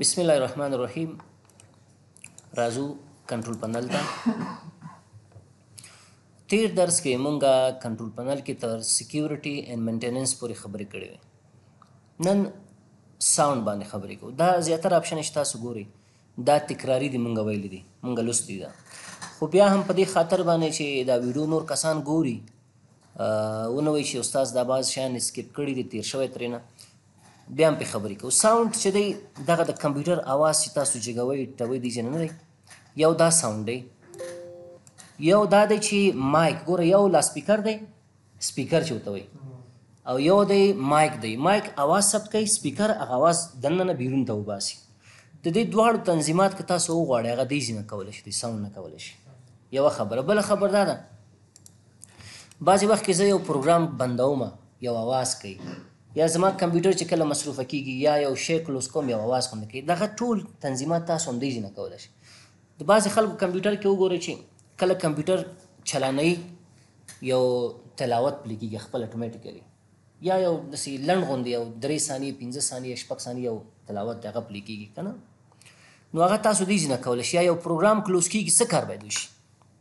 بسم الله الرحمن الرحیم راځو کنټرول پنل ته تیر درس کې مونږه کنټرول پنل کې تر سکیورټي اینڈ مینټیننس پورې خبرې کړې وې نن ساوند باندې خبرې کوو دا زیاتره آپشن شته تاسو ګوري دا تکراری دی مونږ ویل دي مونږ لوستي دا خو بیا هم په دې خاطر باندې چې دا ویډیو نور کسان ګوري ونه وي چې استاد دا باز شان سکیپ کړی دي تیر شوی ترینه بیا هم په خبرې کوو ساوند چې دی دغه د کمپیوټر اواز چې تاسو جګوي ټوي دی جن نه دی یو دا ساوند دی یو دا دی چې مایک ګوره یو لا سپیکر دی سپیکر چې وتوي او یو دی مایک دی مایک اواز ثبت کوي سپیکر هغه اواز دننه نه بیرون ته وباسي د دې دواړو تنظیمات که تاسو وغواړئ هغه دی ځینه کولی شي دی ساوند نه کولی شي یوه خبره بله خبر دا ده بعضې وخت کې زه یو پروګرام بندوم یو اواز کوي یا زما کمپیوټر چې کله مصروف کیږي یا یو شی کلوز کوم یو اواز خوند کوي دغه ټول تنظیمات تاسو هم دې نه کولای شي د بعضې خلکو کمپیوټر کې وګورئ چې کله کمپیوټر چلانوي یو تلاوت پلی کېږي خپل اټومیټیکلي یا یو داسې لنډ غوندې یو درې ثانیې پنځه ثانیې شپږ ثانیې یو تلاوت د هغه پلی کېږي که نه نو هغه تاسو دې ځینه کولی شي یا یو پروګرام کلوز کېږي څه کار باید وشي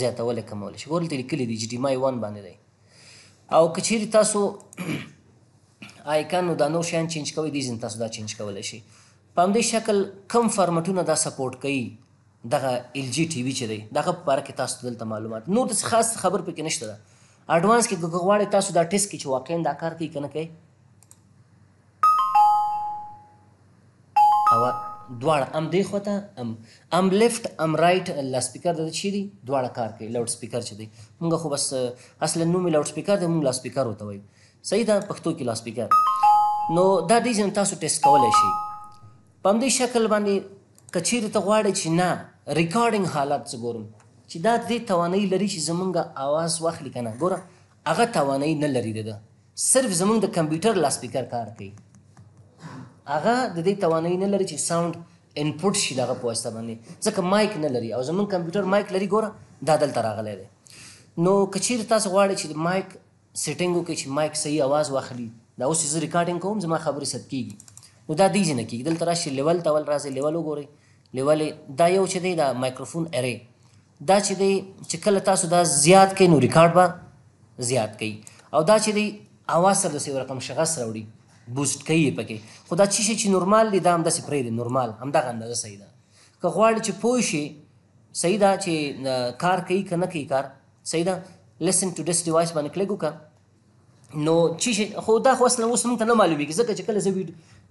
زیاتول کمول شي ګورل ته لیکلي دي چې ډي مای 1 باندې دی او که چیرې تاسو آیکن نو دا نور شیان چینج کوئ دي ځین تاسو دا چینج کولی شئ په همدې شکل کم فارمټونه دا سپورټ کوي دغه ال جی ټي وي چې دی دغه په اړه کې تاسو دلته معلومات نور د خاص خبر پکې نشته ده اډوانس کې که غواړئ تاسو دا ټیسټ کې چې واقعا دا کار کوي که نه کوي اوه دواړه ام دی خو ته ام ام لیفت ام رائټ لا سپیکر د چی دی دواړه کار کوي لاوډ سپیکر چې دی مونږ خو بس اصلا نوم لاوډ سپیکر دی مونږ لا سپیکر وته وایو صحیح ده پښتو کې لا سپیکر نو دا دی چې تاسو ټیسټ کولای شئ په همدې شکل باندې که چیرې ته غواړې چې نه ریکارډینګ حالت زه ګورم چې دا دې توانایي لري چې زمونږ اواز واخلي که نه ګوره هغه توانایي نه لري ده صرف زمونږ د کمپیوټر لاسپیکر کار کوي هغه د دې توانایي نه لري چې ساوند انپوټ شي دغه په واسطه باندې ځکه مایک نه لري او زمونږ کمپیوټر مایک لري ګوره دا دلته راغلی دی نو که چیرې تاسو غواړئ چې د مایک سیټینګ وکړئ چې مایک صحیح اواز واخلي دا اوس چې زه ریکارډینګ کوم زما خبرې ثبت کیږي نو دا دې ځای نه کیږي دلته راشئ لیول ته ول راځئ لیول وګورئ لیولې دا یو چې دی دا مایکروفون ارې دا چې دی چې کله تاسو دا زیات کړئ نو ریکارډ به زیات کوي او دا چې دی اواز سره د یو رقم شغس راوړي بوست کوي پکې خو دا چې شي چې نورمال دی دا همداسې پرېږدي نورمال همدغه اندازه صحیح ده که غواړي چې پوه شي صحیح ده چې کار کوي که نه کوي کار صحیح ده لیسن ټو ډس ډیوایس باندې کلیک وکړه نو چی خو دا خو اصلا اوس مونږ ته نه معلومیږي ځکه چې کله زه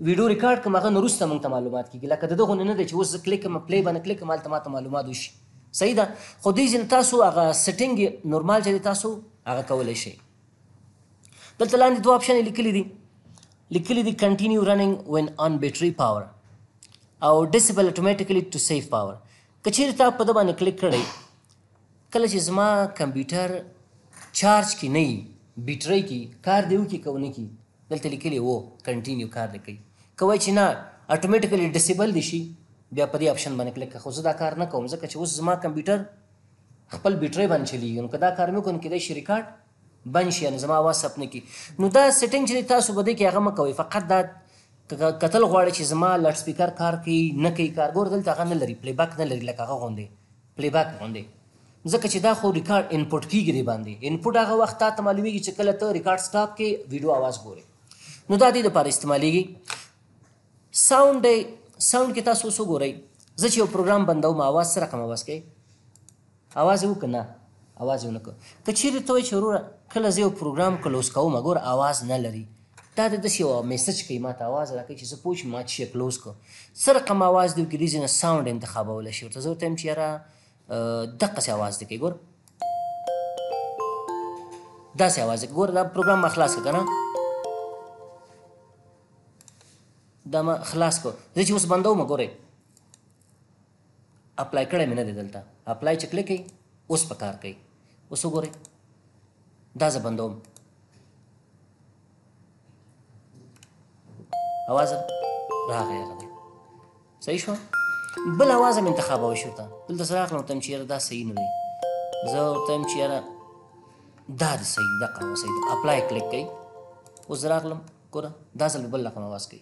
ویډیو ریکارډ کوم هغه نورسته مونږ ته معلومات کیږي لکه دغه نه دی چې اوس زه کلیک کوم پلی باندې کلیک کوم هلته ماته معلومات وشي صحیح ده خو دې ځین تاسو هغه سیټینګ نورمال چې تاسو هغه کولای شئ دلته لاندې دوه آپشن لیکلي دي لیکلي دي کنټینیو رننګ وین آن بیټری پاور او ډیسیبل اتوماتیکلی ټو سیف پاور کچیر ته په دبا نه کلیک کړئ کله چی زما کمپیوټر چارج کی نه یی بیټری کی کار دی وکی که ونه کی دلته لیکلی هو کنټینیو کار دی کوي که وای چی نه اټومیټیکلی ډیسیبل دی شي بیا په دې اپشن باندې کلک که خو زه دا کار نه کوم ځکه چې اوس زما کمپیوټر خپل بیټری باندې چلیږي نو که دا کار مې وکړو نو کیدای شي ریکارډ بند شي یعنی زما واس اپ نه کی نو دا سیټینګ چې تاسو بده کې هغه مکوي فقط دا کتل غواړي چې زما لټ سپیکر کار کوي نه کوي کار ګور دلته هغه نه لري پلی بیک نه لري لکه هغه غوندي پلی بیک غوندي ځکه چې دا خو ریکارډ انپوټ کیږي دی باندې انپوټ هغه وخت تا ته معلومیږي چې کله ته ریکارډ سٹاپ کې ویډیو आवाज ګوري نو دا دې لپاره استعمالیږي ساوند دی ساوند کې تاسو وسو ګورئ زه چې یو پروګرام بندوم आवाज سره کوم आवाज کوي اواز يې وکړ؟ نه اواز يې ونه کړ. که چېرې ته وایې چې وروره کله زه یو پروګرام کلوز کوم ګوره اواز نه لري دا دې داسې یو میسج کوي ماته اواز راکړي چې زه پوه شم ما چې شی کلوز کړ څه رقم اواز دې وکړي دوی ځینې ساونډ انتخابولی شي ورته زه ورته وایم چې یاره دقسې اواز دې کوي ګوره داسې اواز دې ګوره دا پروګرام ما خلاص کړ که نه دا ما خلاص کړ زه چې اوس بندوم ګورئ اپلای کړی مې نه دی دلته اپلای چې کلیک کړئ اوس په کار کوي اوس وګورئ دا زه بندوم اواز راغی هغه دی صحیح شو بل اواز هم انتخابوي شو ته دلته زه راغلم ورته چې یاره دا صحیح نه دی زه ورته وایم چې یاره دا د صحیح د قهوه صحیح اپلای کلیک کوي اوس زه راغلم ګوره دا ځل بل رقم اواز کوي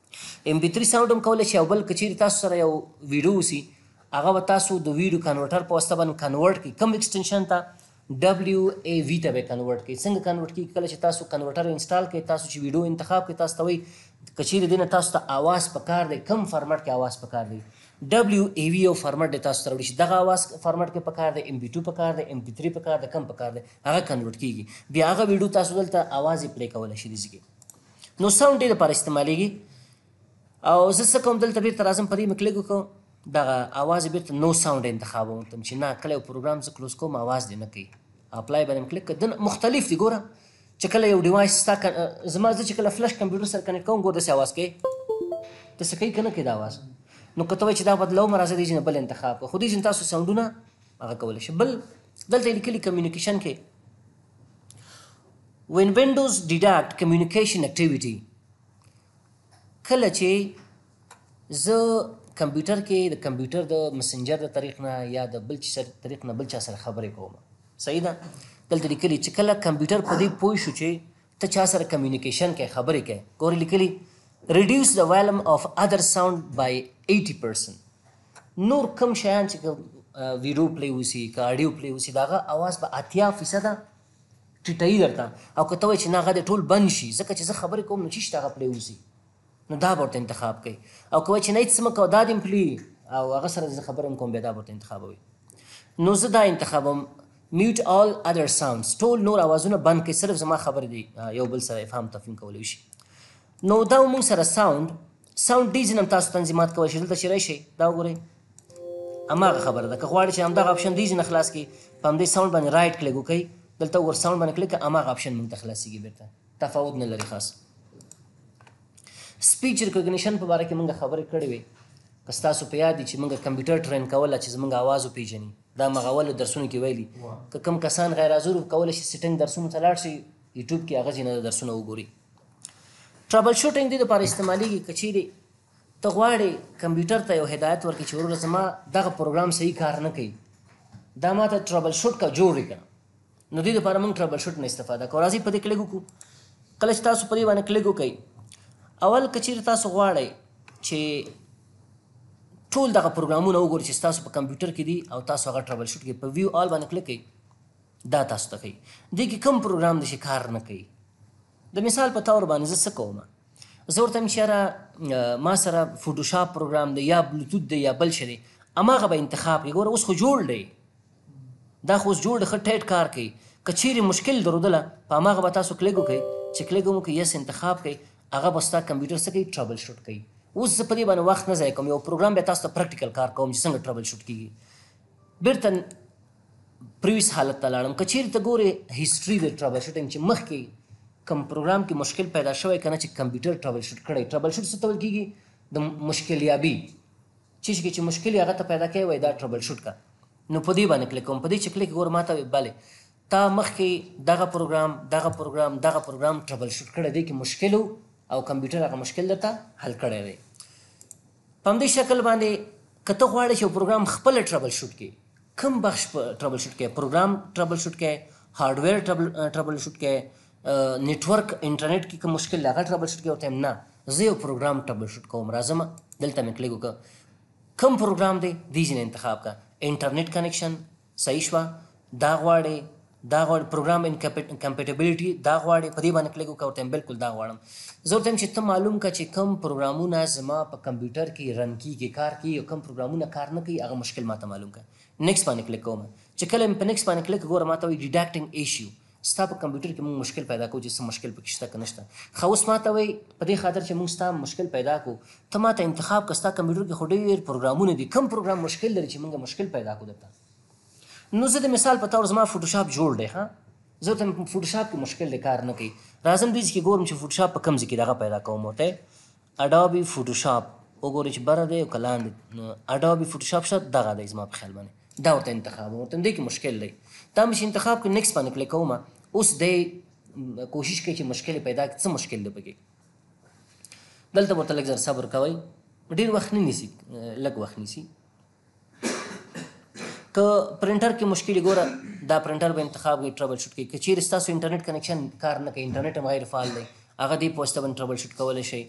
ایم پی تری ساوند هم کولای شي او بل که چیرې تاسو سره یو ویډیو وسی هغه به تاسو د ویډیو کنورټر په واسطه باندې کنورټ کړئ کوم ایکسټنشن ته ډبلیو ای وی ته به کنورټ کړئ څنګه کنورټ کیږي کله چې تاسو کنورټر انسټال کړئ تاسو چې ویډیو انتخاب کړئ تاسو ته وایي که چیرې دینه تاسو ته اواز پکار دی کم فارمټ کې اواز پکار دی ډبلیو ای وی او فارمټ د تاسو سره وړي دغه اواز فارمټ کې پکار دی ام بي 2 پکار دی ام بي 3 پکار دی کم پکار دی هغه کنورټ کیږي بیا هغه ویډیو تاسو دلته اواز پلی کول شي دي نو ساوند ډیر پر استعمالیږي او زه څه کوم دلته بیرته راځم په دې مې کلیک وکړم دغه اواز بیرته نو ساوند انتخابوم تم چې نه کله یو پروګرام زه کلوز کوم اواز دی نه کوي اپلای باندې کلیک کړم مختلف دی ګوره چې کله یو ډیوایس ستا زما زه چې کله فلش کمپیوټر سره کنیکټ کوم ګوره داسې اواز کوي ته څه کوي که نه کوي دا اواز نو که ته وایې چې دا بدلوم راځه دې ځینې بل انتخاب کړه خو دې ځینې تاسو ساوندونه هغه کولی شي بل دلته یې لیکلي کمیونیکیشن کې When Windows deduct communication activity کله چې زه کمپیوټر کې د کمپیوټر د مسنجر د طریق نه یا د بل چا سره طریق نه بل چا سره خبرې کوم صحیح ده دلته لیکلي چې کله کمپیوټر په دې پوه شو چې ته چا سره کمیونیکیشن کې خبرې کوي ګورې لیکلي reduce the volume of other sound by 80% نور کوم شیان چې که ویډیو پلی وسی که اډیو پلی وسی داغه اواز به اتیا فیصد ټیټای درته او که ته وای چې نه غد ټول بند شي ځکه چې زه خبرې کوم نو چې تاغه پلی وسی نو دا ورته انتخاب کوي او کوي چې نه هیڅ مکو دا دیم پلی او هغه سره زه خبرم کوم به دا ورته انتخاب وي نو زه دا انتخابم میوټ آل اذر ساوندز ټول نور اوازونه بند کړئ صرف زما خبر دی یو بل سره افهام تفهیم کولی شي نو دا موږ سره ساوند ساوند ډیزن هم تاسو تنظیمات کوی شئ دلته چې راشئ دا وګورئ هماغه خبره ده که غواړئ چې همدغه اپشن ډیزن خلاص کړئ په همدې ساوند باندې رایټ کلیک وکړئ دلته ور ساوند باندې کلیک هماغه اپشن موږ ته خلاصېږي بیرته تفاوت نه لري خاص سپیچ ریکګنیشن په اړه کې موږ خبرې کړې وې که ستاسو په یاد چې موږ کمپیوټر ټرین کوله چې زموږ आवाज وپیژني دا مغول درسونه کې ویلي که کم کسان غیر حاضر کول شي سیټینګ درسونه ته لاړ شي یوټیوب کې هغه ځینې درسونه وګوري ټربل شوټینګ دې لپاره استعمالیږي کچېری ته غواړې کمپیوټر ته یو هدایت ورکړي چې وروره زما دغه پروګرام صحیح کار نه کوي دا ما ته ټربل شوټ کا جوړ کړه نو دې لپاره موږ ټربل شوټ نه استفاده کوو راځي په دې کلیک وکړو کله چې تاسو په دې باندې کلیک وکړئ اول کچیر تاسو غواړئ چې ټول دغه پروګرامونه وګورئ چې تاسو په کمپیوټر کې دي او تاسو هغه ټربل شوټ کې په ویو آل باندې کلیک کړئ دا تاسو ته کوي دې کې کوم پروګرام دی چې کار نه کوي د مثال په تور باندې زه څه کوم زه ورته وایم چې یاره ما سره فوټوشاپ پروګرام دی یا بلوتوت دی یا بل شی دی هماغه به انتخاب کړي ګوره اوس خو جوړ دی دا خو اوس جوړ ښه ټیټ کار کوي که چیرې مشکل درودله په هماغه به تاسو کلیک وکړئ چې کلیک هم وکړئ یس انتخاب کړئ هغه به ستا کمپیوټر څه کوي ټربل شوټ کوي اوس زه په دې باندې وخت نه ضایع کوم یو پروګرام به تاسو ته پریکټیکل کار کوم چې څنګه ټربل شوټ کیږي بیرته پریویس حالت ته لاړم کچیر ته ګوره هیستوري د ټرابل شوټینګ چې مخکې کوم پروګرام کې مشکل پیدا شوی کنه چې کمپیوټر ټرابل شوټ کړی ټرابل شوټ څه تول کیږي د مشکل یابي چې چې مشکل هغه ته پیدا کوي وای دا ټرابل شوټ کا نو په دې باندې کلیک کوم په دې چې کلیک ګوره ماته وي bale تا مخکې دغه پروګرام دغه پروګرام دغه پروګرام ټربل شوټ کړی دی کې مشکل او کمپیوټر هغه مشکل درته حل کړی دی په همدې شکل باندې که ته غواړې چې پروګرام خپل ټربل شوټ کې کم بخش په ټربل شوټ کې پروګرام ټربل شوټ کې هارډویر ټربل شوټ کې نتورک انټرنیټ کې کوم مشکل لغه ټربل شوټ کې ورته نه زه یو پروګرام ټربل شوټ کوم راځم دلته مې کلیک وکړ کم پروګرام دی دیجن انتخاب کا انټرنیټ کنیکشن صحیح شوه دا غواړي دا غواړي پروګرام ان کمپیټیبلټي دا غواړي په دې باندې کلیک وکړه ورته بالکل دا غواړم زه ورته چې ته معلوم کا چې کم پروګرامونه زما په کمپیوټر کې رن کیږي کار کوي او کم پروګرامونه کار نه کوي هغه مشکل ماته معلوم کا نیکس باندې کلیک کوم چې کله په نیکس باندې کلیک ګوره ماته وي ډیډاکټینګ ایشیو ستا په کمپیوټر کې موږ مشکل پیدا کوو چې څه مشکل پکې شته که نشته خو اوس ما ته وایي په دې خاطر چې موږ ستا مشکل پیدا کوو ته ما ته انتخاب که ستا کمپیوټر کې خو ډېر پروګرامونه دي کوم پروګرام مشکل لري چې موږ مشکل پیدا کوو درته نو زه د مثال په تور زما فوټوشاپ جوړ دی ها زه ته فوټوشاپ کې مشکل دی کار نه کوي راځم دې کې ګورم چې فوټوشاپ په کوم ځای کې دغه پیدا کوم ورته اډابي فوټوشاپ وګورئ چې بره دی او که لاندې نو اډابي فوټوشاپ شته دغه دی زما په خیال باندې دا ورته انتخاب ورته دی کې مشکل دی دا مې چې انتخاب کې نیکس باندې کلیک کوم اوس دی کوشش کوي چې مشکل پیدا کړي څه مشکل دی پکې دلته ورته لږ زر صبر کوئ ډېر وخت نه نیسي لږ وخت نیسي که پرنټر کې مشکل ګوره دا پرنټر به انتخاب کوي ټربل شوټ کوي که چیرې تاسو انټرنیټ کنکشن کار نه کوي انټرنیټ هم غیر فعال دی هغه دی په واسطه باندې ټربل شوټ کولای شي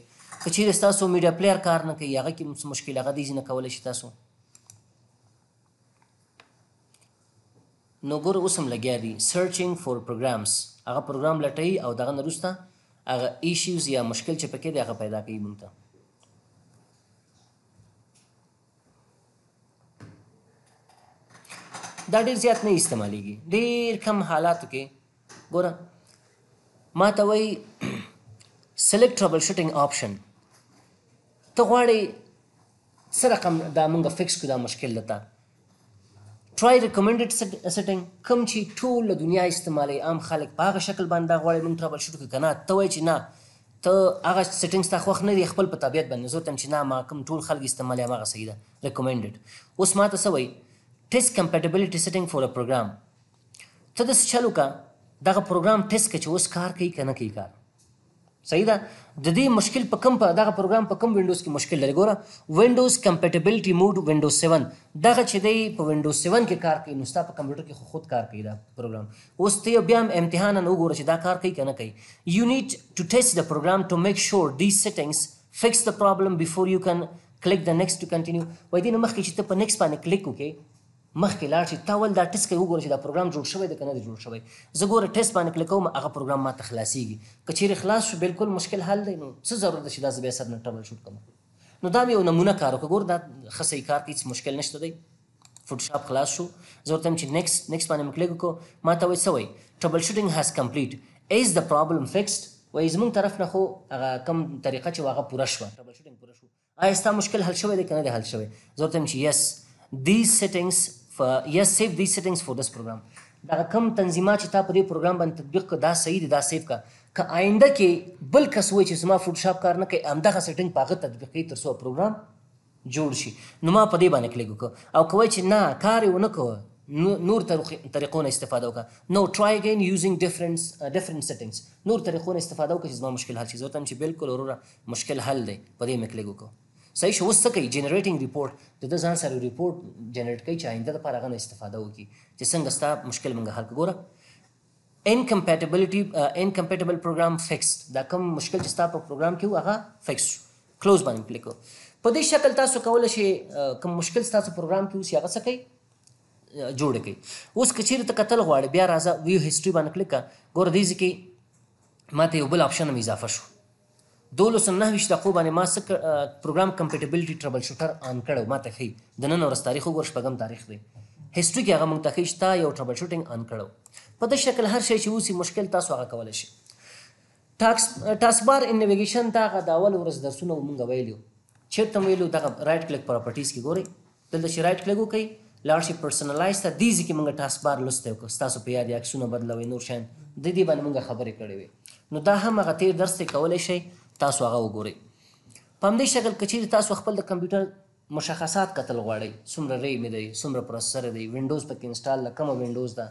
که چیرې تاسو میډیا پلیئر کار نه کوي هغه کې مشکل هغه دی نه کولای شي تاسو نو ګوره اوس هم لګیا دي سرچینګ فور پروګرامز هغه پروګرام لټوي او دغه نه وروسته هغه ایشوز یا مشکل چې پکې دی هغه پیدا کوي مونږ ته دا ډیر زیات نه استعمالیږي ډیر کم حالاتو کې ګوره ما ته وایي سلیکټ ټربل شوټینګ آپشن ته غواړې څه رقم دا مونږ فکس کړو دا مشکل لته ټرای ریکمنډډ سیټنګ کوم چې ټول له دنیا استعمالي عام خلک په هغه شکل باندې غواړي موږ ټرابل شوټ کې کنه ته وای چې نه ته هغه سیټنګ ستا خوښ نه دی خپل په طبیعت باندې زه تم چې نه ما کوم ټول خلک استعمالي هغه صحیح ده ریکمنډډ اوس ما ته سوي ټیسټ کمپیټیبلټي سیټنګ فور ا پروګرام ته د چلو کا دغه پروګرام ټیسټ کې چې اوس کار کوي کنه کوي کار صحیح ده ددې مشکل په کوم په دغه پروګرام په کوم وینډوز کې مشکل لري ګوره وینډوز کمپټیبلټي موډ وینډوز 7 دغه چې دی په وینډوز 7 کې کار کوي نو ستا په کمپیوټر کې خو خود کار کوي دا پروګرام اوس ته بیا هم امتحانا وګوره چې دا کار کوي کنه کوي یو نیډ ټو ټیسټ د پروګرام ټو میک شور دی سیټینګز فکس د پرابلم بیفور یو کین کلیک د نیکسټ ټو کنټینیو وای دې نه مخکې چې ته په نیکسټ باندې کلیک وکې مخکې لاړ شي تا ول دا ټیسټ کوي وګوره چې دا پروګرام جوړ شوی دی که نه دی جوړ شوی زه ګوره ټیسټ باندې کلیک کوم هغه پروګرام ما ته خلاصېږي که چیرې خلاص شو بالکل مشکل حل دی نو څه ضرورت ده چې دا زه بیا سر نه ټربل شوټ کوم نو دا مې یو نمونه کار وکړ ګوره دا ښه صحیح کار کوي هېڅ مشکل نشته دی فوټوشاپ خلاص شو زه ورته وایم چې نیکسټ نیکسټ باندې مې کلیک وکړو ما ته وایي څه وایي ټربل شوټینګ هاز کمپلیټ ایز د پرابلم فکسډ وایي زمونږ طرف نه خو هغه کم طریقه چې هغه پوره شوه ټربل شوټینګ پوره شو آیا ستا مشکل حل شوی دی کنه دی حل شوی زه ورته چې یس دی سیټینګز فار یس سیو دی سیټینګز فار دس پروګرام دا کم تنظیمات چې تا په دې پروګرام باندې تطبیق کړ دا صحیح دی دا سیو کا که آینده کې بل کس وای چې زما فوټوشاپ کار نه کوي همدغه سیټینګ په هغه تطبیق کوي تر څو پروګرام جوړ شي نو ما په دې باندې کلیک وکړ او کوی چې نه کار یې ونه کوه نور طریقو نه استفاده وکړه نو ټرای اگین یوزینګ ډیفرنس ډیفرنس سیټینګز نور طریقو نه استفاده وکړه چې زما مشکل حل شي زه ورته چې بالکل وروره مشکل حل دی په دې مې کلیک وکړو صحیح شو اوس څه کوي جنریټینګ ریپورټ د د ځان سره ریپورټ جنریټ کوي چې آینده لپاره هغه نه استفاده وکړي چې څنګه ستا مشکل مونږ حل ګوره انکمپیټیبلټي انکمپیټیبل پروګرام فکس دا کوم مشکل چې ستا په پروګرام کې و هغه فکس شو کلوز باندې کلیک وکړو په دې شکل تاسو کولای شئ کوم مشکل تاسو پروګرام کې اوس هغه څه کوي جوړ کړئ اوس کچیر ته قتل غواړي بیا راځه ویو هیستوري باندې کلیک ګور دیږي کې ماته یو بل آپشن هم اضافه شو دولس نهه ویشت دقیقو باندې ما څه پروګرام کمپیټیبلټي ټربل شوټر آن کړو ما ته ښي د نن ورځ تاریخ وګور شپږم تاریخ دی هیستوري کې هغه مونږ ته ښي چې تا یو ټربل شوټینګ آن کړو په دې شکل هر شی چې اوسي مشکل تاسو هغه کولی شئ ټاکس ټاس بار ان نیویګیشن ته هغه د اول ورځ درسونه مونږ ویلو چېرته ویلو دغه رایټ کلیک پراپرټیز کې ګورئ دلته چې رایټ کلیک وکړئ لاړ شئ پرسنلایز ته دې ځای کې موږ ټاسک بار لوستی وکړ ستاسو په یاد عکسونه بدلوئ نور شیان د دې باندې موږ خبرې کړې وې نو دا هم هغه تیر درس دی کولی شئ تاسو هغه وګورئ په همدې شکل که چیرې تاسو خپل د کمپیوټر مشخصات کتل غواړئ څومره ریم دی څومره پروسسر دی وینډوز پکې انسټال ده کومه وینډوز ده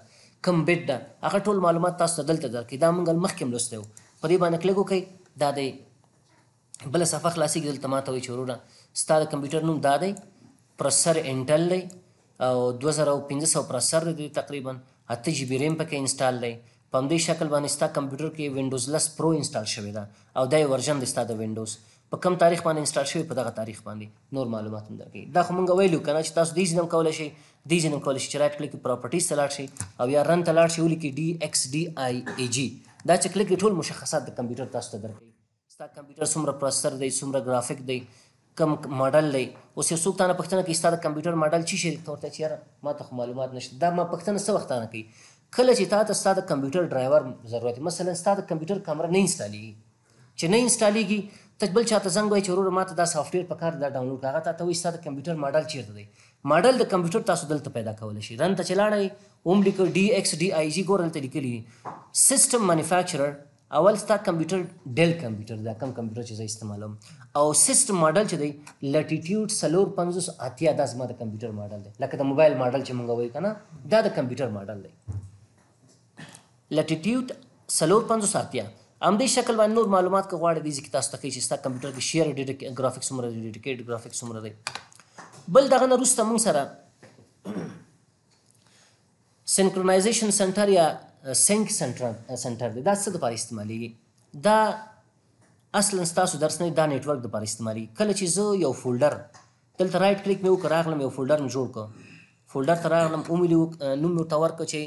کوم بیټ ده هغه ټول معلومات تاسو ته دلته درکړي دا موږ مخکې هم لوستی و په دې باندې کلیک وکړئ دا دی بل صفحه خلاصیږي دلته ماته وایي چې وروره ستا د کمپیوټر نوم دا دی پروسسر انټل دی او 2500 پروسسر دی تقریبا 8 جی بی ریم پکې انسټال دی په همدې شکل باندې ستا کمپیوټر کې وینډوز 10 پرو انسټال شوی دا او دا یو ورژن دی ستا د وینډوز په کم تاریخ باندې انسټال شوی په دغه تاریخ باندې نور معلومات هم درکې دا خو مونږ ویلو کنه چې تاسو دې ځینم کولای شئ دې ځینم کولای شئ چې رائټ کلیک پراپرټیز ته لاړ شئ او یا رن ته لاړ شئ ولیکي ډي ایکس ډي آی ای جی دا چې کلیک ټول مشخصات د کمپیوټر تاسو ته درکې ستا کمپیوټر څومره پروسسر دی څومره ګرافیک دی کم ماډل دی اوس یو څوک تانه پښتنه کوي ستاسو کمپیوټر ماډل چی شي ته ورته چیرې ما ته معلومات نشته دا ما پښتنه څه وخت تانه کوي کله چې تاسو ستاسو کمپیوټر ډرایور ضرورت مثلا ستاسو کمپیوټر کیمرا نه انسټالیږي چې نه انسټالیږي ته بل چاته زنګ وای چې ورور ما ته دا سافټویر په کار دا ډاونلوډ هغه ته ته وایي ستاسو کمپیوټر ماډل چیرته دی ماډل د کمپیوټر تاسو دلته پیدا کول شي رن ته چلاړی اوم لیکو ډي ایکس ډي آی جی ګورل ته لیکلی سیستم مانیفیکچرر اول ستا کمپیوټر ډیل کمپیوټر دا کم کمپیوټر چې زه استعمالوم او سیستم ماډل چې دی لټیټیوډ سلور پنځوس اتیا دا زما د کمپیوټر ماډل دی لکه د موبایل ماډل چې مونږ وایو کنه دا د کمپیوټر ماډل دی لټیټیوډ سلور پنځوس اتیا همدې شکل باندې نور معلومات که غواړئ دې ځکه تاسو ته کوي چې ستا کمپیوټر کې شیر ډیډ ګرافیکس څومره دی ډیډیکیټ ګرافیکس څومره دی بل دغه نه وروسته مونږ سره سنکرونایزیشن سنټر یا سنک سنټر سنټر دی دا څه لپاره استعمالیږي دا اصلا تاسو درس نه دا نتورک لپاره استعمالي کله چې زه یو فولډر دلته رائټ کلیک مې وکړ راغلم یو فولډر مې جوړ کړ فولډر ته راغلم او مې نوم ورته ورکړ چې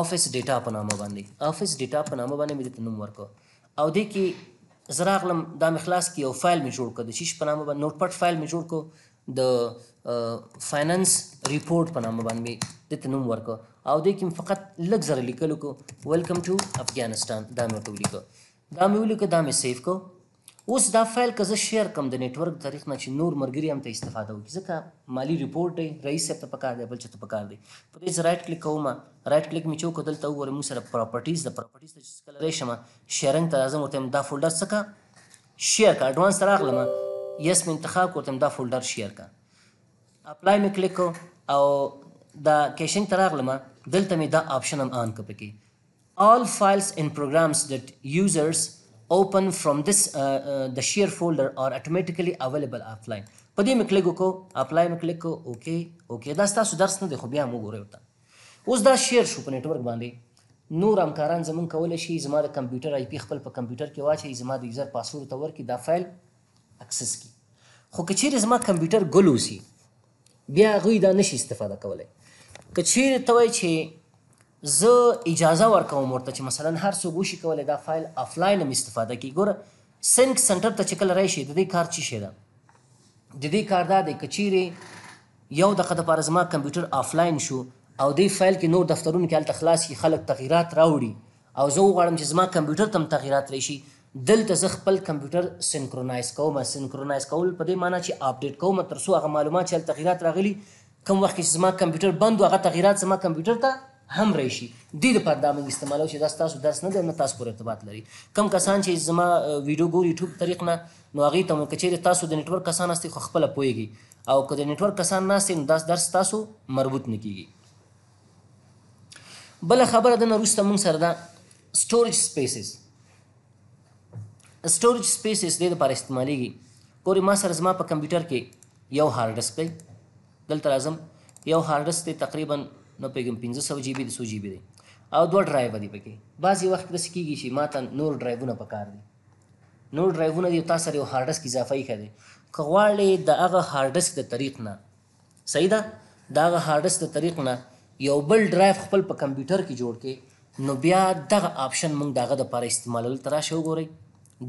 افیس ډیټا په نامه باندې افیس ډیټا په نامه باندې مې دلته نوم ورکړ او دې کې زه راغلم دا مې خلاص کې یو فایل مې جوړ کړ د شیش په نامه باندې نوټ پټ فایل مې جوړ کړ د فاینانس ریپورت په نامه باندې د تنوم ورکو او د کوم فقط لږ زره لیکلو کو ویلکم ټو افغانستان دا مې ټو لیکو دا مې ولیکو دا مې سیو کو اوس دا فایل که زه شیر کوم د نتورک تاریخ نه چې نور مرګري هم ته استفاده وکړي ځکه مالی ریپورت دی رئیس صاحب ته پکار دی بل چا ته پکار دی په دې رائټ کلیک کوم رائټ کلیک می چوک دلته وګورم موږ سره پراپرټیز د پراپرټیز ته چې کله راشم شیرنګ ته راځم ورته دا فولډر څخه شیر که اډوانس راغلم یس مې انتخاب کړ تم دا فولډر شیر که اپلای مې کلیک کو او دا کیشنګ ته راغلم دلته مې دا آپشن هم آن که پکې all files and programs that users open from this uh, uh, the share folder are automatically available offline په دې مې کلیک وکړو اپلای مې کلیک کو اوکې اوکې دا ستاسو درس نه دی خو بیا هم وګورئ ورته اوس دا شیر شو په نټورک باندې نور همکاران زمون کولای شي زما د کمپیوټر آی پی خپل په کمپیوټر کې واچي زما د یوزر پاسورډ ته ورکړي دا فایل اکسس کی خو که چیرې زما کمپیوټر ګل وسی بیا هغوی دا نشي استفاده کولی که چیرې ته وایي چې زه اجازه ورکوم ورته چې مثلا هر څوک وشي کولی دا فایل آفلاین هم استفاده کړي ګوره سینک سنټر ته چې کله راشي د دې کار چی شي ده د دې کار دا دی که چیرې یو دقه دپاره زما کمپیوټر آفلاین شو او دی فایل کی نور دفترونه کی هلته خلاص کی خلک تغیرات راوړی او زه وغواړم چی زما کمپیوټر ته هم تغیرات راشی دلته زه خپل کمپیوټر سنکرونایز کوم سنکرونایز کول په دی معنی چی آپډیټ کوم تر څو هغه معلومات چی هلته تغیرات راغلی کوم وخت کی چی زما کمپیوټر بند وو هغه تغیرات زما کمپیوټر ته هم راشی دی دپاره دا موږ استعمالو چی دا ستاسو درس نه دی او نه تاسو پورې ارتباط لری کوم کسان چی زما ویډو ګوری ټوب طریق نه نو هغوی ته مو که چېرې تاسو د نېټورک کسان هستئ خو خپله پوهېږئ او که د نېټورک کسان نه هستئ نو دا درس تاسو مربوط نه کېږي. بله خبره دنه وروسته موږ سره ده سټورج سپیسز سټورج سپیسز دې لپاره استعمالیږي ګوري ما سره زما په کمپیوټر کې یو هارډ ډیسک دی دلته راځم یو هارډ ډیسک دی تقریبا نو پیګم 1500 جی بی د 100 جی بی دی او دوه ډرایو دی پکې بعضی وخت د سکیږي چې ماته نور ډرایوونه پکار دي نور ډرایوونه دی تاسو سره یو هارډ ډیسک اضافه یې کړي که غواړئ د هغه هارډ ډیسک د طریق نه صحیح ده د هغه هارډ ډیسک د طریق نه یو بل ډرایو خپل په کمپیوټر کې جوړ کړئ نو بیا دغه آپشن موږ دغه د لپاره استعمالول تر راشه وګورئ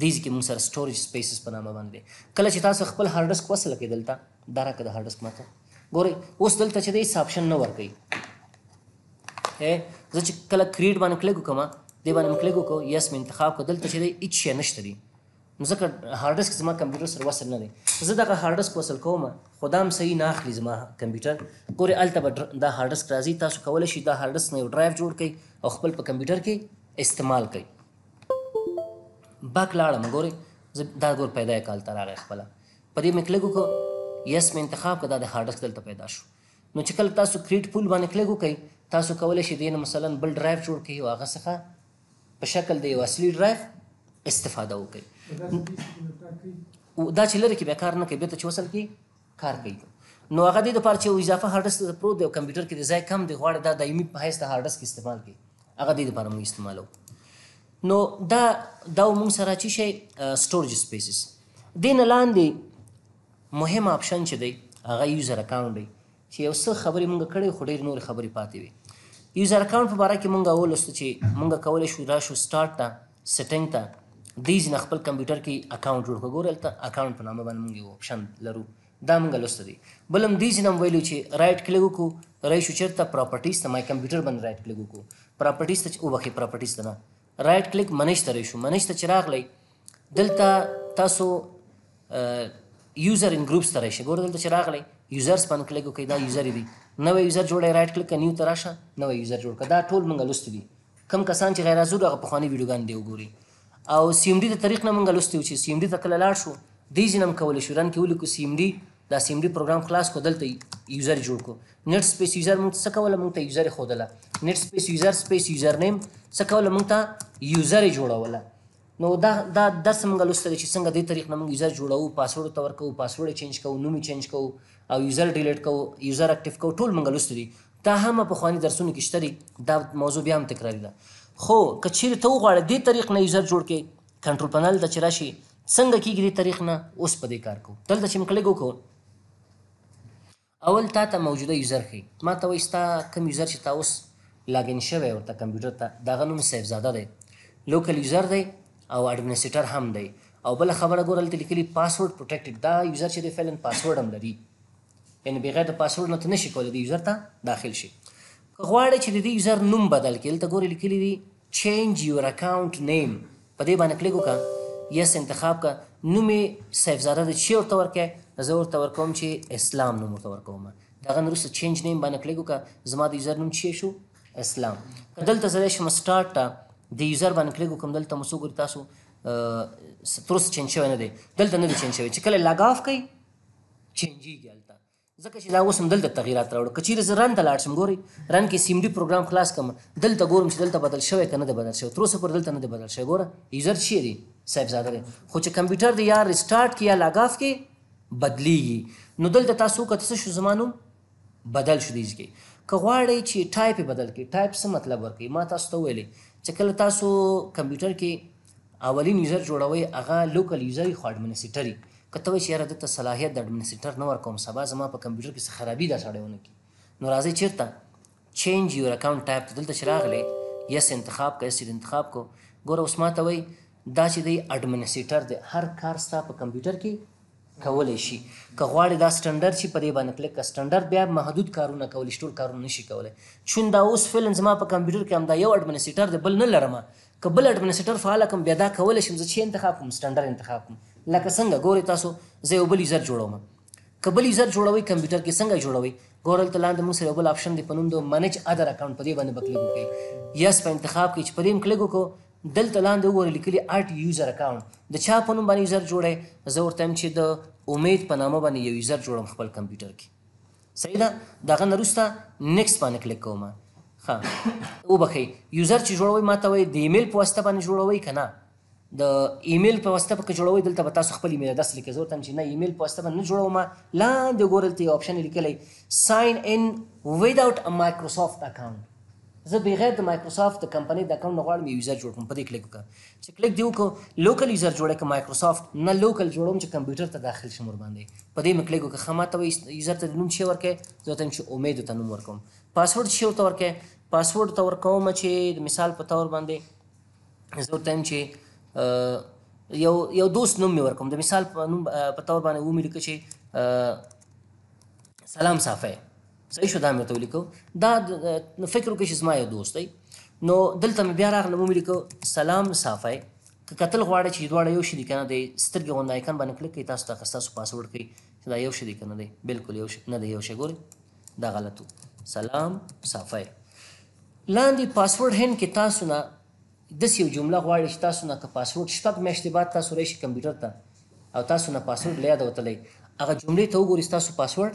دې ځکه موږ سره سټوریج سپیسز په نامه باندې کله چې تاسو خپل هارډ ډیسک وصل کړئ دلته دا راکړه د هارډ ډیسک ماته ګورئ اوس دلته چې دی آپشن نه ورکوي اے زه چې کله کریټ باندې کلیک وکم دې باندې مې کلیک وکړو یس مې انتخاب کړ دلته چې دی هیڅ شی نشته دی نو ځکه هارډ ډیسک زما کمپیوټر سره وصل نه دی زه دغه هارډ ډیسک وصل کوم خو دا هم صحیح نه اخلي زما کمپیوټر ګورې هلته به دا هارډ ډیسک راځي تاسو کولی شئ دا هارډ ډیسک نه یو ډرایو جوړ کړئ او خپل په کمپیوټر کې استعمال کړئ بک لاړم ګورې زه دا ګور پیدا یې کال ته راغی خپله په دې مې کلیک وکړو یس مې انتخاب کړه دا د هارډ ډیسک دلته پیدا شو نو چې کله تاسو کریټ پول باندې کلیک وکړئ تاسو کولی شئ دې نه مثلا بل ډرایو جوړ کړئ او هغه څخه په شکل د یو اصلي ډرایو استفاده وکړئ دا چې لري کې به کار نه کوي بیرته چې وصل کی کار کوي نو هغه د لپاره چې اضافه هارد ډیسک پروت دی او کمپیوټر کې د ځای کم دی غواړي دا دایمي په حیث د هارد ډیسک استعمال کړي هغه د لپاره مو استعمالو نو دا دا موږ سره چې شي سټوریج سپیسز دین لاندې مهم آپشن چې دی هغه یوزر اکاونټ دی چې یو څه خبرې مونږ کړې خو ډېر نور خبرې پاتې وي یوزر اکاونټ په باره کې مونږ ولوست چې مونږ کولای شو راشو سٹارټ ته سیټینګ ته دیز نه خپل کمپیوټر کې اکاونټ جوړ کړو ګورل ته اکاونټ په نامه باندې مونږ آپشن لرو دا مونږ لوست دی بلم دیز نه ویلو چې رائټ کلیک وکړو رای شو چرته پراپرټیز ته مای کمپیوټر باندې رائټ کلیک وکړو پراپرټیز ته او بخې پراپرټیز ته نه رائټ کلیک منیج ته راشو منیج ته چراغ لای دلته تاسو یوزر ان ګروپس ته راشي ګوره دلته چې راغلی یوزرس باندې کلیک وکړئ دا یوزر دي نوې یوزر جوړه رائټ کلیک نیو ته راشه نوې یوزر جوړ کړه دا ټول مونږ لوستي دي کم کسان چې غیر حاضر هغه پخواني ویډیوګان دی وګوري او سی ام ډي د طریق نه مونږ لوستي چې سی ام ډي ته کله لاړ شو دې ځینم کول شو رن کې ولیکو سی ام ډي دا سی ام ډي پروګرام خلاص کو دلته یوزر جوړ کو نت سپیس یوزر مونږ څه کوله مونږ ته یوزر خودله نت سپیس یوزر سپیس یوزر نیم څه کوله مونږ ته یوزر جوړوله نو دا دا درس موږ لوستل چې څنګه دې طریق نه موږ یوزر جوړو پاسورډ ورته ورکو پاسورډ چینج کوو نوم چینج کوو او یوزر ډیلیټ کوو یوزر اکټیو کوو ټول موږ لوستل دي دا هم په خواني درسونو کې شته دي دا موضوع بیا هم تکراری ده خو که چیرې ته وغواړې دې طریق نه یوزر جوړ کې کنټرول پنل ته چې راشي څنګه کیږي دې طریق نه اوس په دې کار کوو دلته چې موږ کلیک وکړو اول تاته موجوده یوزر ښیي ماته وایي ستا کوم یوزر چې تا اوس لاګین شوی ورته کمپیوټر ته د هغه نوم سیف زاده دی لوکل یوزر دی او اډمنسټریټر هم دی او بل خبره ګور هلته لیکلي پاسورډ پروټیکټډ دا یوزر چې دی فعلا پاسورډ هم لري یعنی بغیر د پاسورډ نه ته نشي کولی د یوزر ته داخل شي که غواړئ چې د دې یوزر نوم بدل کړئ هلته ګورئ لیکلي دي چینج یور اکاونټ نیم په دې باندې کلیک وکړه یس انتخاب کا نوم سیف زاده د چی ورته ورکه زه ورته ورکوم چې اسلام نوم ورته ورکوم دغه نورسته چینج نیم باندې کلیک وکړه زما د یوزر نوم چی شو اسلام دلته زه شم سٹارټ ته د یوزر باندې کلیک وکم دلته مو څوګر تاسو ترس چینج شوی نه دی دلته نه دی چینج شوی چې کله لاګ اف کوي چینجیږي هلته ځکه چې دا اوس هم دلته تغیرات راوړل که چیرې زه رن ته لاړ شم ګوري رن کې سیم ډي پروګرام خلاص کم دلته ګورم چې دلته بدل شوی کنه د بدل شوی تر اوسه پر دلته نه دی بدل شوی ګوره یوزر چی دی صاحب زاده دی خو چې کمپیوټر دی یا ریسټارټ کې یا لاګ اف کې بدلیږي نو دلته تاسو کته څه شو زمانو بدل شو دیږي که غواړئ چې ټایپ بدل کړئ ټایپ څه مطلب ورکړي ما تاسو ته ویلې چې کله تاسو کمپیوټر کې اولین یوزر جوړوي هغه لوکل یوزر خو اډمنسټر که ته وایې چې یاره دته صلاحیت د اډمنسټر نه ورکوم سبا زما په کمپیوټر کې څه خرابي دا سړی ونه کی نو راځي چیرته چینج یور اکاونټ ټایپ ته دلته چې راغلی یس انتخاب که یس انتخاب کو ګوره اوس ماته وایي دا چې دی اډمنسټر دی هر کار ستا په کمپیوټر کې کولی شي که غواړي دا سټنډر چې په دې باندې کلیک کړه سټنډر بیا محدود کارونه کولی شي ټول کارونه نشي کولی چون دا اوس فعلا زما په کمپیوټر کې هم دا یو اډمنسټریټر دی بل نه لرم که بل اډمنسټریټر فعال کړم بیا دا کولی شم زه چې انتخاب کوم سټنډر انتخاب کوم لکه څنګه ګوري تاسو زه یو بل یوزر جوړوم که بل یوزر جوړوي کمپیوټر کې څنګه جوړوي ګورل ته لاندې موږ سره یو بل آپشن دی په نوم د منیج ادر اکاونټ په دې باندې به کلیک وکړئ یس په انتخاب کې چې په دې هم کلیک وکړو دلته لاندې وګوره لیکلي اټ یوزر اکاونټ د چا په نوم باندې یوزر جوړه زه ورته هم چې د امید په نامه باندې یو یوزر جوړم خپل کمپیوټر کې صحیح ده دغه نه وروسته نیکسټ باندې کلیک کوم ښه وبخښئ یوزر چې جوړوئ ما ته وایي د ایمیل په واسطه باندې جوړوئ که نه د ایمیل په واسطه به که جوړوئ دلته به تاسو خپل ایمیل ادرس لیکئ زه ورته چې نه ایمیل په واسطه به نه جوړوم لاندې ګورل ته یو آپشن لیکلی ساین ان وداوټ ا مایکروسافټ اکاونټ زه بغیر د مایکروسافت د کمپنۍ د اکونټ نه غواړم یو یوزر جوړ کړم په دې کلیک وکړه چې کلیک دی وکړو لوکل یوزر جوړه که مایکروسافت نه لوکل جوړوم چې کمپیوټر ته داخل شم ور باندې په دې مې کلیک وکړه ښه ماته وایي یوزر ته د نوم شی ورکړې زه ورته چې امید ته نوم ورکوم پاسورډ شی ورته ورکړې پاسورډ ته ورکوم چې د مثال په تور باندې زه ورته چې یو یو دوست نوم مې ورکوم د مثال په نوم په تور باندې و مې لیکه چې سلام صافی صحیح شو دا مې ته ولیکو دا فکر وکړي چې زما یو دوست دی نو دلته مې بیا راغله مې ولیکو سلام صافی که کتل غواړي چې دواړه یو شي دي کنه دی سترګې غونډه ایکن باندې کلیک کوي تاسو ته تاسو پاسورډ کوي چې دا یو شي دي کنه دی بالکل یو شي نه دی یو شي ګوري دا غلطو سلام صافی لاندې پاسورډ هند کې تاسو نه د یو جمله غواړي چې تاسو نه که پاسورډ شپږ میاشتې بعد تاسو راشي کمپیوټر ته او تاسو نه پاسورډ لیا دوتلې هغه جملې ته وګورئ تاسو پاسورډ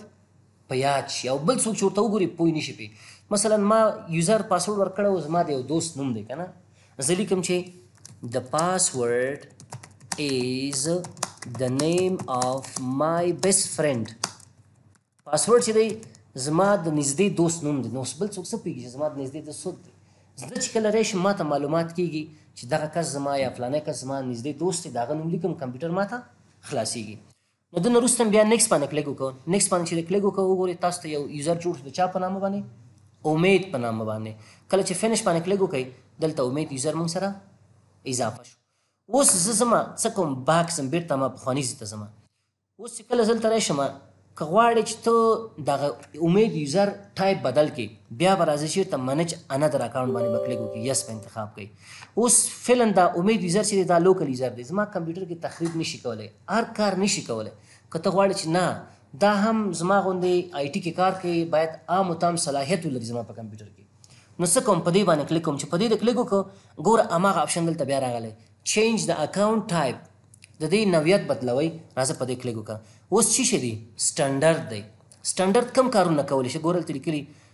په یاد شي او بل څوک چې ورته وګوري پوه نشي پې مثلا ما یوزر پاسورډ ورکړی او زما د یو دوست نوم دی که نه زه لیکم چې د پاسورډ ایز د نیم آف مای بیسټ فرینډ پاسورډ چې دی زما د نږدې دوست نوم دی نو بل څوک څه پوهېږي چې زما د نږدې دوست څوک دی زه چې کله راشم ما ته معلومات کېږي چې دغه کس زما یا فلانی کس زما نږدې دوست دی د هغه نوم لیکم کمپیوټر ما ته خلاصېږي نو دنه وروسته بیا نیکس باندې کلیک وکړو نیکس باندې چې کلیک وکړو وګورئ تاسو ته یو یوزر جوړ شو د چا په نامه باندې امید په نامه باندې کله چې فینش باندې کلیک وکړئ دلته امید یوزر مونږ سره اضافه شو اوس زه زما څه کوم باک سم بیرته ما پخوانی زته زما اوس چې کله زلته راشم که غواړې چې ته دغه امید یوزر ټایپ بدل کې بیا به راځي چې ته منج انادر اکاونټ باندې بکلیک وکړي یس په انتخاب کوي اوس فعلا دا امید یوزر چې دا لوکل یوزر دی زما کمپیوټر کې تخریب نشي کولای هر کار نشي کولای که ته غواړې چې نه دا هم زما غوندې آی ټي کې کار کوي باید عام او تام صلاحیت ولري زما په کمپیوټر کې نو څه کوم په دې باندې کلیک کوم چې په دې د کلیک وکړو ګوره هماغه آپشن دلته بیا راغلی چینج د اکاونټ ټایپ د دې نوعیت بدلوي راځه په دې کلیک وکړه اوس څه شي دي سټانډرډ دی سټانډرډ کم کارونه کولی شي ګوره دلته لیکلي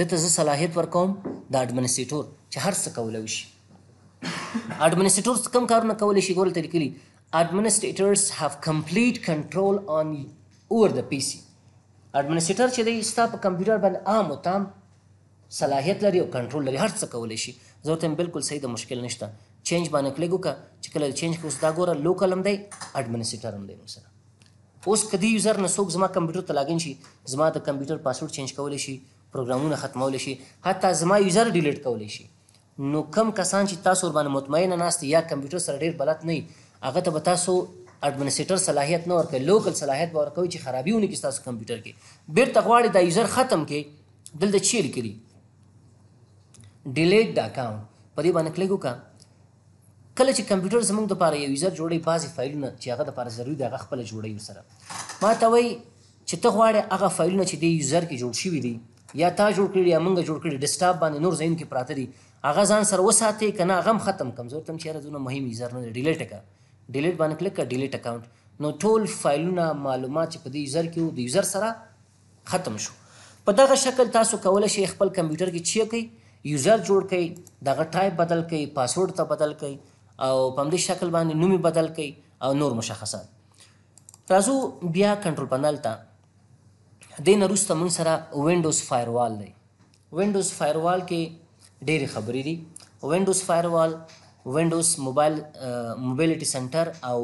ده ته زه صلاحیت ورکوم د اډمنسټیټور چې هر څه کولای وشي اډمنسټیټور څه کم کارونه کولای شي ګورل ته لیکلي administrators have complete control on over the PC اډمنسټیټر چې دی ستا په کمپیوټر باندې عام او تام صلاحیت لري او کنټرول لري هر څه کولی شي زه ورته بالکل صحیح د مشکل نشته چینج باندې کلیک وکړه چې کله چینج کوس دا ګوره لوکل هم دی اډمنسټر هم دی سره اوس که دی یوزر نه څوک زما کمپیوټر ته لاګین شي زما د کمپیوټر پاسورډ چینج کولی شي پروګرامونه ختمولی شي حتی زما یوزر ډیلیټ کولی شي نو کم کسان چې تاسو ور باندې مطمئنه ناست یا کمپیوټر سره ډیر بلد نه هغه ته به تاسو اډمنسټریټر صلاحیت نه ورکوي لوکل صلاحیت به ورکوي چې خرابي ونکړي ستاسو کمپیوټر کې بیرته غواړي دا یوزر ختم کړي دلته چیل کړي ډیلیټ د اکاونټ په دې باندې کلیک وکړه کله چې کمپیوټر زمونږ د پاره یو یوزر جوړي بعضی فایلونه چې هغه د پاره ضروري دی هغه خپل جوړي وسره ما ته وای چې ته غواړې هغه فایلونه چې د یوزر کې جوړ شوی دی یا تا جوړ کړی یا مونږ جوړ کړی ډیسکټاپ باندې نور ځایونو کې پراته دي هغه ځان سره وساتې کنه هغه ختم کم زور تم چیرې دونه مهم یوزر نه ډیلیټ کا ډیلیټ باندې کلیک کا ډیلیټ اکاونټ نو ټول فایلونه معلومات چې په دې یوزر کې وو د یوزر سره ختم شو په دغه شکل تاسو کولای شئ خپل کمپیوټر کې چیک کړئ یوزر جوړ کړئ دغه ټایپ بدل کړئ پاسورډ ته بدل کړئ او په همدې شکل باندې نوم بدل کړئ او نور مشخصات راځو بیا کنټرول پنل ته دې نه وروسته موږ سره وینډوز فایروال دی وینډوز فایروال کې ډېرې خبرې دي وینډوز فایروال وینډوز موبایل موبیلیټي سنټر او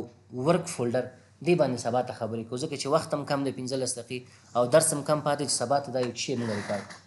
ورک فولډر دې باندې سبا ته خبرې کوو ځکه چې وخت هم کم دی پنځلس دقیقې او درس هم کم پاتې چې سبا ته دا یو څه شی موږ ریکارډ کړو